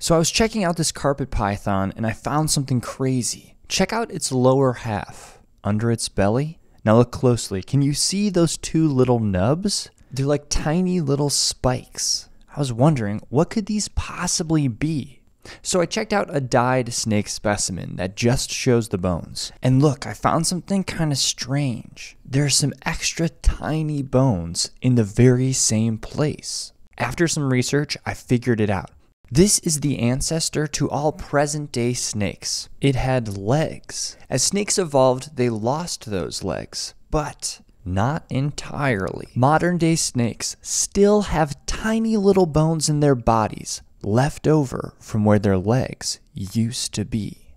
So I was checking out this carpet python and I found something crazy. Check out its lower half. Under its belly. Now look closely. Can you see those two little nubs? They're like tiny little spikes. I was wondering, what could these possibly be? So I checked out a dyed snake specimen that just shows the bones. And look, I found something kind of strange. There are some extra tiny bones in the very same place. After some research, I figured it out. This is the ancestor to all present day snakes. It had legs. As snakes evolved, they lost those legs, but not entirely. Modern day snakes still have tiny little bones in their bodies left over from where their legs used to be.